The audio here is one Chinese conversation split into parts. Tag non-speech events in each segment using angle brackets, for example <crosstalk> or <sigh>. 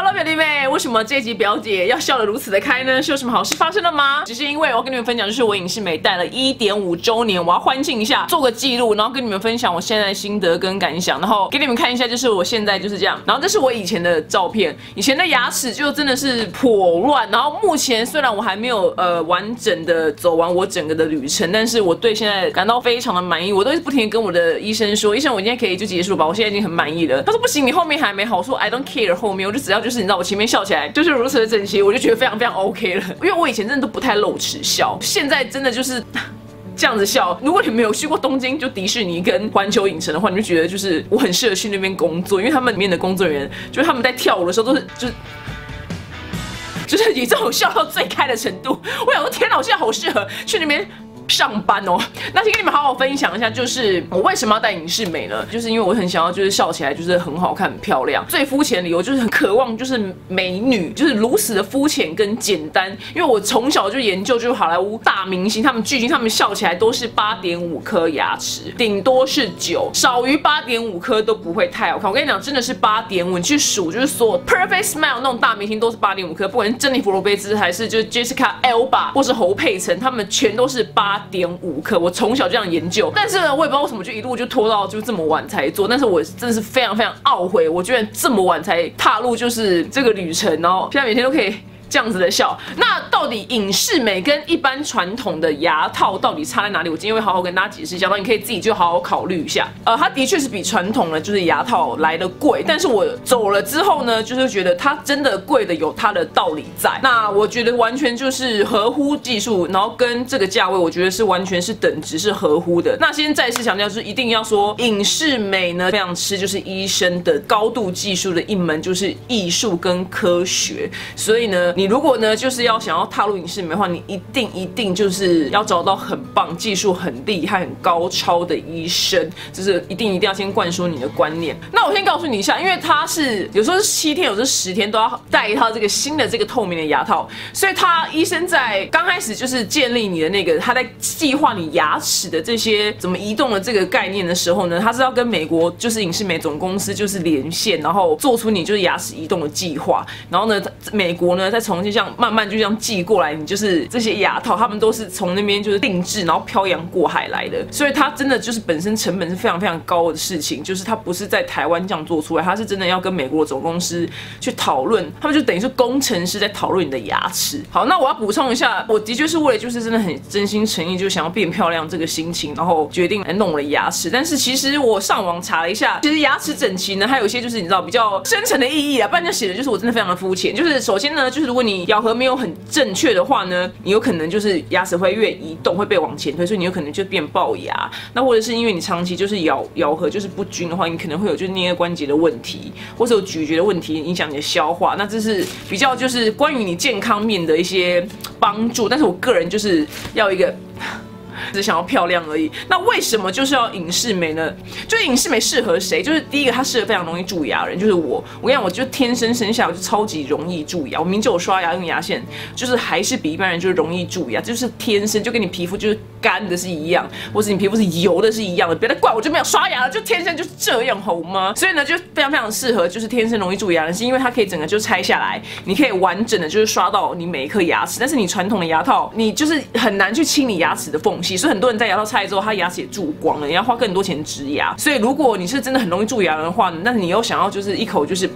Hello，表弟妹，为什么这集表姐要笑得如此的开呢？是有什么好事发生了吗？只是因为我跟你们分享，就是我影视美带了一点五周年，我要欢庆一下，做个记录，然后跟你们分享我现在的心得跟感想，然后给你们看一下，就是我现在就是这样。然后这是我以前的照片，以前的牙齿就真的是颇乱。然后目前虽然我还没有呃完整的走完我整个的旅程，但是我对现在感到非常的满意。我都是不停跟我的医生说，医生我今天可以就结束吧，我现在已经很满意了。他说不行，你后面还没好。我说 I don't care 后面，我就只要就是你知道我前面笑起来就是如此的整齐，我就觉得非常非常 OK 了。因为我以前真的都不太露齿笑，现在真的就是 <laughs> 这样子笑。如果你没有去过东京，就迪士尼跟环球影城的话，你就觉得就是我很适合去那边工作，因为他们里面的工作人员就是他们在跳舞的时候都是就是就是以这种笑到最开的程度。我想说天哪，我现在好适合去那边。上班哦，那先跟你们好好分享一下，就是我为什么要戴隐适美呢？就是因为我很想要，就是笑起来就是很好看、很漂亮。最肤浅的理由就是很渴望，就是美女，就是如此的肤浅跟简单。因为我从小就研究，就是好莱坞大明星，他们巨星，他们笑起来都是八点五颗牙齿，顶多是九，少于八点五颗都不会太好看。我跟你讲，真的是八点五，你去数，就是所有 perfect smile 那种大明星都是八点五颗，不管是珍妮弗罗贝兹还是就是 Jessica Alba 或是侯佩岑，他们全都是八。点五克，我从小就这样研究，但是呢，我也不知道为什么就一路就拖到就这么晚才做，但是我真的是非常非常懊悔，我居然这么晚才踏入就是这个旅程，然后现在每天都可以。这样子的笑，那到底影视美跟一般传统的牙套到底差在哪里？我今天会好好跟大家解释一下，那你可以自己就好好考虑一下。呃，它的确是比传统的就是牙套来的贵，但是我走了之后呢，就是觉得它真的贵的有它的道理在。那我觉得完全就是合乎技术，然后跟这个价位，我觉得是完全是等值是合乎的。那先再次强调，是一定要说影视美呢，非常吃就是医生的高度技术的一门就是艺术跟科学，所以呢。你如果呢，就是要想要踏入影视美的话，你一定一定就是要找到很棒、技术很厉害、很高超的医生，就是一定一定要先灌输你的观念。那我先告诉你一下，因为他是有时候是七天，有时候十天都要戴一套这个新的这个透明的牙套，所以他医生在刚开始就是建立你的那个他在计划你牙齿的这些怎么移动的这个概念的时候呢，他是要跟美国就是影视美总公司就是连线，然后做出你就是牙齿移动的计划，然后呢，美国呢在。从就这样慢慢就这样寄过来，你就是这些牙套，他们都是从那边就是定制，然后漂洋过海来的，所以它真的就是本身成本是非常非常高的事情，就是它不是在台湾这样做出来，它是真的要跟美国总公司去讨论，他们就等于是工程师在讨论你的牙齿。好，那我要补充一下，我的确是为了就是真的很真心诚意，就想要变漂亮这个心情，然后决定来弄了牙齿。但是其实我上网查了一下，其实牙齿整齐呢，还有一些就是你知道比较深层的意义啊，不然就写的就是我真的非常的肤浅。就是首先呢，就是如如如果你咬合没有很正确的话呢，你有可能就是牙齿会越移动会被往前推，所以你有可能就变龅牙。那或者是因为你长期就是咬咬合就是不均的话，你可能会有就是颞关节的问题，或者有咀嚼的问题，影响你的消化。那这是比较就是关于你健康面的一些帮助。但是我个人就是要一个。只想要漂亮而已。那为什么就是要影视美呢？就是影视美适合谁？就是第一个，它适合非常容易蛀牙的人，就是我。我跟你讲，我就天生生下来就超级容易蛀牙。我明就有刷牙用牙线，就是还是比一般人就是容易蛀牙，就是天生就跟你皮肤就是干的是一样，或是你皮肤是油的是一样的。别再怪我就没有刷牙了，就天生就是这样，好吗？所以呢，就非常非常适合就是天生容易蛀牙人，是因为它可以整个就拆下来，你可以完整的就是刷到你每一颗牙齿。但是你传统的牙套，你就是很难去清理牙齿的缝隙。所以很多人在牙套拆了之后，他牙齿也蛀光了，你要花更多钱植牙。所以如果你是真的很容易蛀牙的话，那你又想要就是一口就是。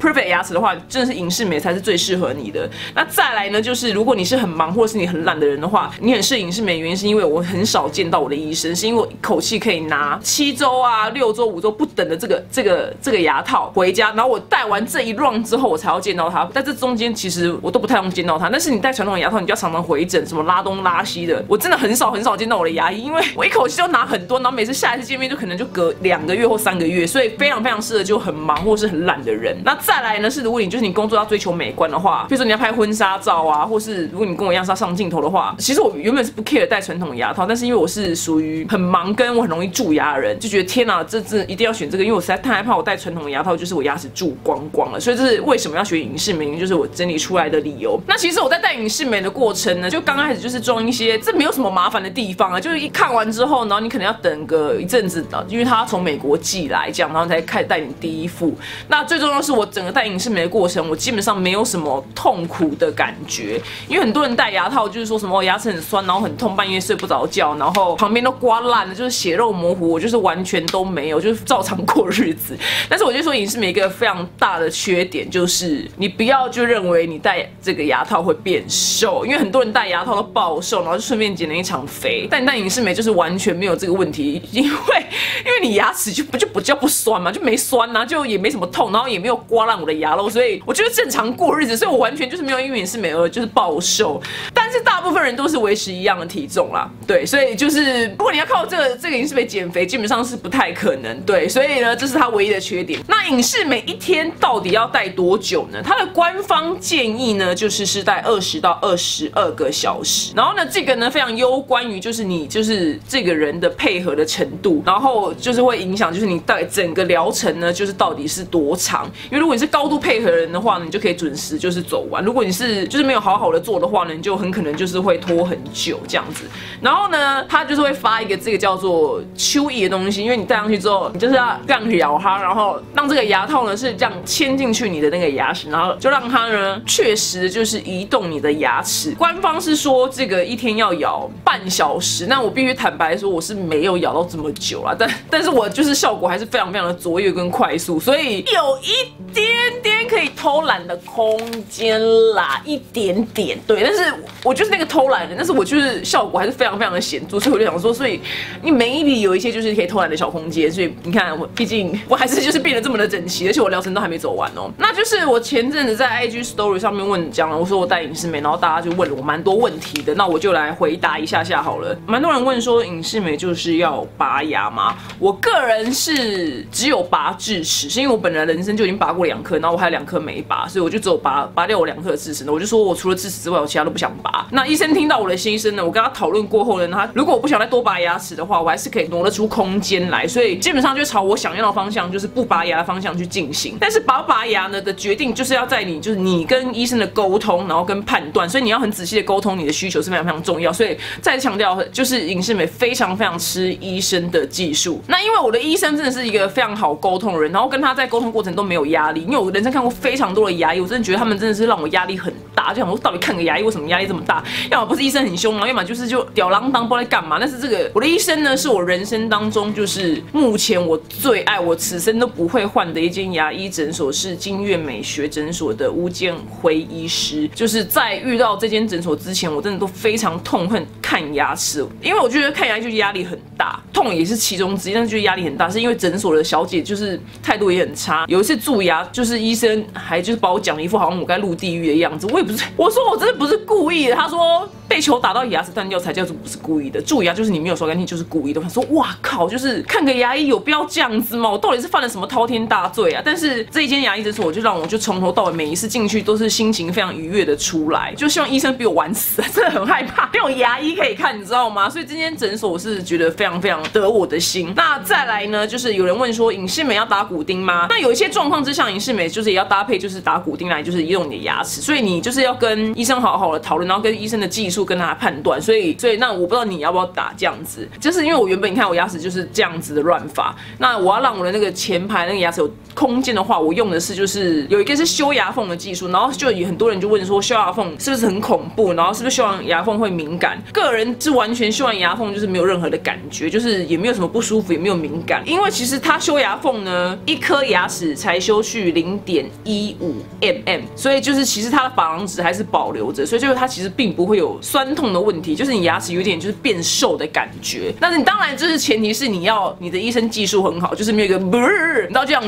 Perfect 牙齿的话，真的是影视美才是最适合你的。那再来呢，就是如果你是很忙或是你很懒的人的话，你很适合影视美，原因是因为我很少见到我的医生，是因为我一口气可以拿七周啊、六周、五周不等的这个这个这个牙套回家，然后我戴完这一 round 之后，我才要见到他。在这中间，其实我都不太用见到他。但是你戴传统的牙套，你就要常常回诊，什么拉东拉西的，我真的很少很少见到我的牙医，因为我一口气就拿很多，然后每次下一次见面就可能就隔两个月或三个月，所以非常非常适合就很忙或是很懒的人。那再来呢，是如果你就是你工作要追求美观的话，比如说你要拍婚纱照啊，或是如果你跟我一样是要上镜头的话，其实我原本是不 care 戴传统牙套，但是因为我是属于很忙跟我很容易蛀牙的人，就觉得天哪，这这一定要选这个，因为我实在太害怕我戴传统的牙套，就是我牙齿蛀光光了，所以这是为什么要学影视美，就是我整理出来的理由。那其实我在戴影视美的过程呢，就刚开始就是装一些，这没有什么麻烦的地方啊，就是一看完之后，然后你可能要等个一阵子的，因为他从美国寄来这样，然后才开始戴你第一副。那最重要是我整整个戴隐适美的过程，我基本上没有什么痛苦的感觉，因为很多人戴牙套就是说什么我牙齿很酸，然后很痛，半夜睡不着觉，然后旁边都刮烂了，就是血肉模糊，我就是完全都没有，就是照常过日子。但是我就说隐适美一个非常大的缺点就是你不要就认为你戴这个牙套会变瘦，因为很多人戴牙套都暴瘦，然后就顺便减了一场肥。但你戴隐适美就是完全没有这个问题，因为因为你牙齿就不就不叫不酸嘛，就没酸呐，就也没什么痛，然后也没有刮烂我的牙肉，所以我觉得正常过日子，所以我完全就是没有因为影视美而就是暴瘦。但是大部分人都是维持一样的体重啦，对，所以就是如果你要靠这个这个影视美减肥，基本上是不太可能，对，所以呢，这是它唯一的缺点。那影视美一天到底要戴多久呢？它的官方建议呢，就是是戴二十到二十二个小时。然后呢，这个呢非常攸关于就是你就是这个人的配合的程度，然后就是会影响就是你戴整个疗程呢就是到底是多长。因为如果你是高度配合人的话呢，你就可以准时就是走完；如果你是就是没有好好的做的话呢，你就很可能就是会拖很久这样子。然后呢，他就是会发一个这个叫做秋意的东西，因为你戴上去之后，你就是要这样咬它，然后让这个牙套呢是这样嵌进去你的那个牙齿，然后就让它呢确实就是移动你的牙齿。官方是说这个一天要咬半小时，那我必须坦白说我是没有咬到这么久啦，但但是我就是效果还是非常非常的卓越跟快速，所以有一点点可以偷懒的空间啦，一点点对，但是我就是那个偷懒的，但是我就是效果还是非常非常的显著，所以我就想说，所以你每一笔有一些就是可以偷懒的小空间，所以你看我毕竟我还是就是变得这么的整齐，而且我疗程都还没走完哦。<laughs> 那就是我前阵子在 IG Story 上面问讲了，我说我戴隐适美，然后大家就问了我蛮多问题的，那我就来回答一下下好了。蛮多人问说隐适美就是要拔牙吗？我个人是只有拔智齿，是因为我本来人生就已经拔过两颗，然后我还有两颗没拔，所以我就只有拔拔掉我两颗智齿呢。我就说我除了智齿之外，我其他都不想拔。那医生听到我的心声呢，我跟他讨论过后呢，他如果我不想再多拔牙齿的话，我还是可以挪得出空间来，所以基本上就朝我想要的方向，就是不拔牙的方向去进行。但是拔不拔牙呢的决定，就是要在你就是你跟医生的沟通，然后跟判断，所以你要很仔细的沟通你的需求是非常非常重要。所以再强调，就是影视美非常非常吃医生的技术。那因为我的医生真的是一个非常好沟通的人，然后跟他在沟通过程都没有压力，因为我人生看过非常多的牙医，我真的觉得他们真的是让我压力很大，就想说到底看个牙医为什么压力这么大？要么不是医生很凶嘛，要么就是就吊郎当不知道在干嘛。但是这个我的医生呢，是我人生当中就是目前我最爱，我此生都不会换的一间牙医诊所是金悦美学诊所的吴建辉医师。就是在遇到这间诊所之前，我真的都非常痛恨看牙齿，因为我觉得看牙医就压力很大，痛也是其中之一，但是就是压力很大，是因为诊所的小姐就是态度也很差。有一次蛀牙，就是医生还就是把我讲了一副好像我该入地狱的样子，我不是，我说我真的不是故意的，他说被球打到牙齿断掉才叫做不是故意的，蛀牙就是你没有刷干净就是故意的。他说哇靠，就是看个牙医有必要这样子吗？我到底是犯了什么滔天大罪啊？但是这一间牙医诊所，就让我就从头到尾每一次进去都是心情非常愉悦的出来，就希望医生比我晚死，真的很害怕没有牙医可以看，你知道吗？所以这间诊所我是觉得非常非常得我的心。那再来呢，就是有人问说隐适美要打骨钉吗？那有一些状况之下，隐适美就是也要搭配就是打骨钉来就是移动你的牙齿，所以你就是要跟医生好好的讨论，然后跟医生的技术跟他判断。所以所以那我不知道你要不要打这样子，就是因为我原本你看我牙齿就是这样子的乱发，那我要让我的那个前排那个牙齿有空间的话，我用的是就是有一个是修牙缝的技术，然后就有很多人就问说修牙缝是不是很恐怖，然后是不是修完牙缝会敏感？个人是完全修完牙缝就是没有任何的感觉，就是也没有什么不舒服，也没有敏感，因为其实他修牙缝呢，一颗牙齿才修去零点一五 mm，所以就是其实它的珐琅质还是保留着，所以就是它其实并不会有酸痛的问题，就是你牙齿有点就是变瘦的感觉。但是你当然就是前提是你要你的医生技术很好，就是没有一个不是，你知道这样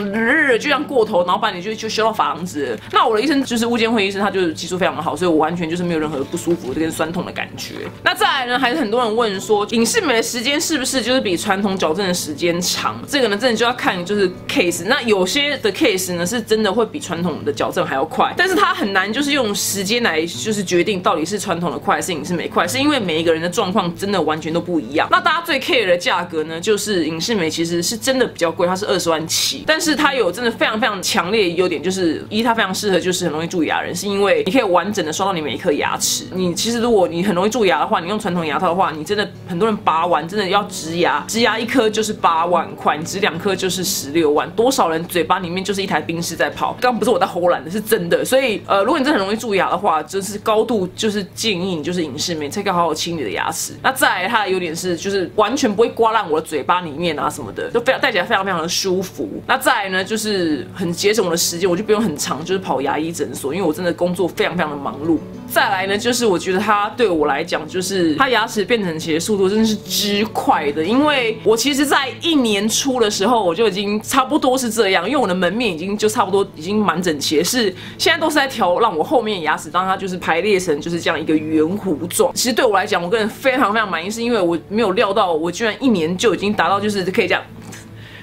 就这样过头，然后把你就就修到珐琅质。那我的医生就是物监会医生，他就是技术非常的好，所以我完全就是没有任何不舒服跟酸痛的感觉。那再来呢，还是很多人问说，隐适美的时间是不是就是比传统矫正的时间长？这个呢，真的就要看就是 case。那有些的 case 呢，是真的会比传统的矫正还要快，但是它很难就是用时间来就是决定到底是传统的快是是影视美块，是因为每一个人的状况真的完全都不一样。那大家最 care 的价格呢，就是影视美其实是真的比较贵，它是二十万起，但是它有真的非常非常强烈的优点，就是一它非常适合就是很容易蛀牙人，是因为你可以完整的刷到你每一颗牙齿。你其实如果你很容易蛀牙的话，你用传统牙套的话，你真的很多人拔完真的要植牙，植牙一颗就是八万块，你植两颗就是十六万，多少人嘴巴里面就是一台冰室在跑。刚不是我在偷懒的，是真的。所以呃，如果你真的很容易蛀牙的话，就是高度就是建议你就是影视美才可以好好清理的牙齿。那再来它的优点是就是完全不会刮烂我的嘴巴里面啊什么的，就非常戴起来非常非常的舒服。那再来呢就是很节省我的时间，我就不用很长就是跑牙医诊所，因为我真的工作非常非常的忙碌。再来呢，就是我觉得它对我来讲，就是它牙齿变整齐的速度真的是之快的。因为我其实，在一年初的时候，我就已经差不多是这样，因为我的门面已经就差不多已经蛮整齐，是现在都是在调，让我后面牙齿让它就是排列成就是这样一个圆弧状。其实对我来讲，我个人非常非常满意，是因为我没有料到我居然一年就已经达到就是可以这样。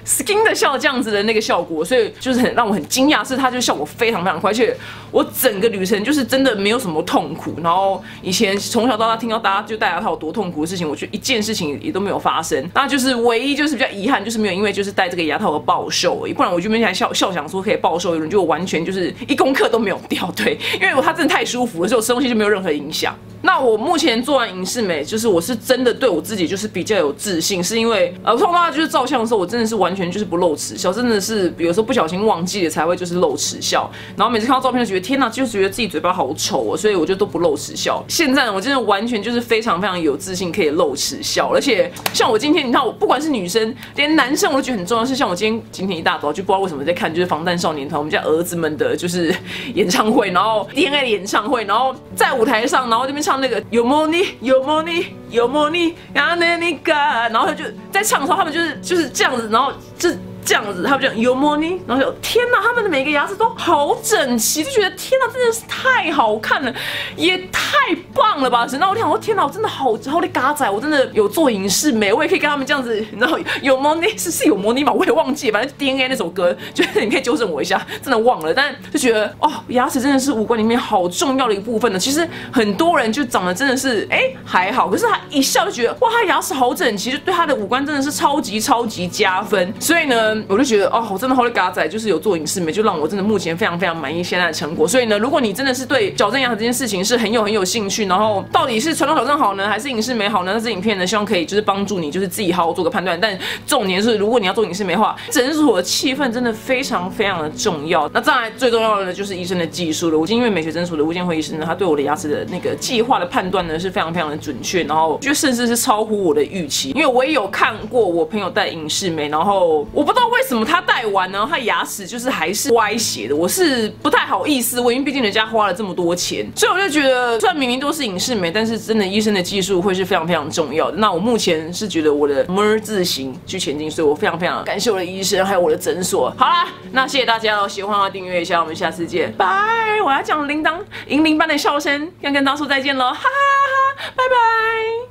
Skin 的效这样子的那个效果，所以就是很让我很惊讶，是它就效果非常非常快，而且我整个旅程就是真的没有什么痛苦。然后以前从小到大听到大家就戴牙套有多痛苦的事情，我觉得一件事情也都没有发生。那就是唯一就是比较遗憾，就是没有因为就是戴这个牙套而暴瘦而已。不然我就没想笑笑想说可以暴瘦有人，就完全就是一公克都没有掉。对，因为我它真的太舒服了，所以我吃东西就没有任何影响。那我目前做完影视美，就是我是真的对我自己就是比较有自信，是因为呃，从大就是照相的时候，我真的是完全就是不露齿笑，真的是有时候不小心忘记了才会就是露齿笑，然后每次看到照片就觉得天哪，就是觉得自己嘴巴好丑哦，所以我就都不露齿笑。现在我真的完全就是非常非常有自信可以露齿笑，而且像我今天你看我不管是女生连男生我都觉得很重要，是像我今天今天一大早就不知道为什么在看就是防弹少年团我们家儿子们的就是 <laughs> 演唱会，然后 DNA 的演唱会，然后在舞台上，然后这边。唱那个有 money 有 money 有 money，然后那那个，然后就在唱的时候，他们就是就是这样子，然后就。这样子，他们讲有 money，然后就天哪，他们的每个牙齿都好整齐，就觉得天哪，真的是太好看了，也太棒了吧！然后我想说，天哪，我真的好好的嘎仔，我真的有做影视美，我也可以跟他们这样子，然后有 money 是是有 money 吗？<laughs> 我也忘记，反正 DNA 那首歌，就是你可以纠正我一下，真的忘了，但就觉得哦，牙齿真的是五官里面好重要的一部分呢。其实很多人就长得真的是哎还好，可是他一笑就觉得哇，他牙齿好整齐，就对他的五官真的是超级超级加分。所以呢。我就觉得哦，我真的好的嘎仔，就是有做影视美，就让我真的目前非常非常满意现在的成果。所以呢，如果你真的是对矫正牙齿这件事情是很有很有兴趣，然后到底是传统矫正好呢，还是影视美好呢？那这影片呢，希望可以就是帮助你，就是自己好好做个判断。但重点是，如果你要做影视美的话，诊所的气氛真的非常非常的重要。那再来最重要的呢，就是医生的技术了。我今天因为美学诊所的吴建辉医生呢，他对我的牙齿的那个计划的判断呢是非常非常的准确，然后就甚至是超乎我的预期。因为我也有看过我朋友戴影视美，然后我不知道为什么他戴完呢，他牙齿就是还是歪斜的，我是不太好意思，我因为毕竟人家花了这么多钱，所以我就觉得，虽然明明都是影视美，但是真的医生的技术会是非常非常重要的。那我目前是觉得我的 M 字形去前进，所以我非常非常感谢我的医生，还有我的诊所。好啦，那谢谢大家哦，喜欢的话订阅一下，我们下次见，拜！我要讲铃铛银铃般的笑声，要跟大叔再见喽，哈哈哈，拜拜。